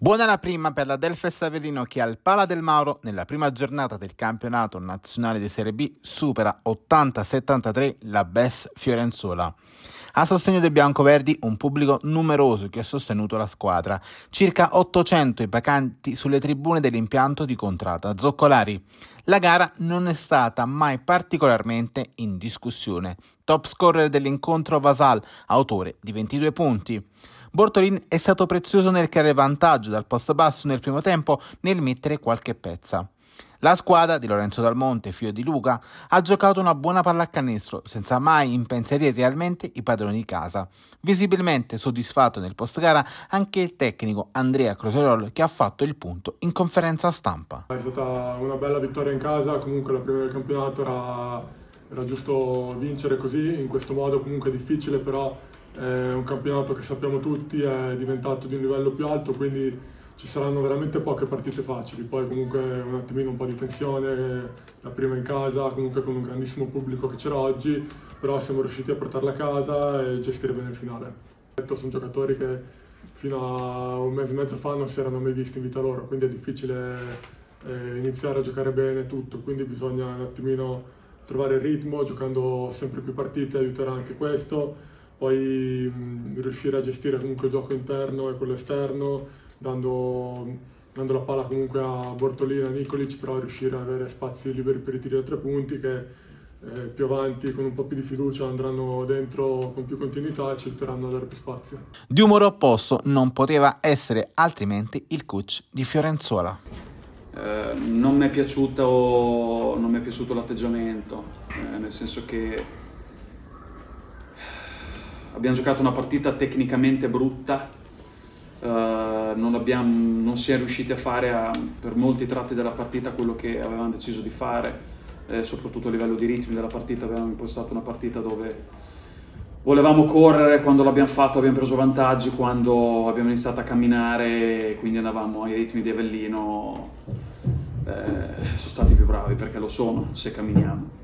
Buona la prima per la Delfes Avellino che al Pala del Mauro nella prima giornata del campionato nazionale di Serie B supera 80-73 la Bess Fiorenzola. A sostegno dei biancoverdi un pubblico numeroso che ha sostenuto la squadra, circa 800 i vacanti sulle tribune dell'impianto di Contrata Zoccolari. La gara non è stata mai particolarmente in discussione. Top scorer dell'incontro Vasal, autore di 22 punti. Bortolin è stato prezioso nel creare vantaggio dal posto basso nel primo tempo nel mettere qualche pezza. La squadra di Lorenzo Dalmonte, figlio di Luca, ha giocato una buona pallacanestro senza mai impensierire realmente i padroni di casa. Visibilmente soddisfatto nel post gara anche il tecnico Andrea Croserol che ha fatto il punto in conferenza stampa. È stata una bella vittoria in casa, comunque la prima del campionato era, era giusto vincere così, in questo modo comunque difficile però è un campionato che sappiamo tutti è diventato di un livello più alto, quindi ci saranno veramente poche partite facili. Poi comunque un attimino un po' di tensione, la prima in casa, comunque con un grandissimo pubblico che c'era oggi, però siamo riusciti a portarla a casa e gestire bene il finale. Sono giocatori che fino a un mese e mezzo fa non si erano mai visti in vita loro, quindi è difficile eh, iniziare a giocare bene tutto, quindi bisogna un attimino trovare il ritmo, giocando sempre più partite aiuterà anche questo poi mh, riuscire a gestire comunque il gioco interno e quello esterno, dando, dando la palla comunque a Bortolino e a Nicolic, però riuscire ad avere spazi liberi per i tiri da tre punti che eh, più avanti con un po' più di fiducia andranno dentro con più continuità e ci aiuteranno a dare più spazio. Di umore opposto non poteva essere altrimenti il coach di Fiorenzuola. Eh, non mi è piaciuto, non mi è piaciuto l'atteggiamento, eh, nel senso che abbiamo giocato una partita tecnicamente brutta, non, abbiamo, non, si è riusciti a fare a, per molti tratti della partita quello che avevamo deciso di fare, eh, soprattutto a livello di ritmi della partita, abbiamo impostato una partita dove volevamo correre, quando l'abbiamo fatto abbiamo preso vantaggi, quando abbiamo iniziato a camminare, quindi andavamo ai ritmi di Avellino, eh, sono stati più bravi perché lo sono se camminiamo.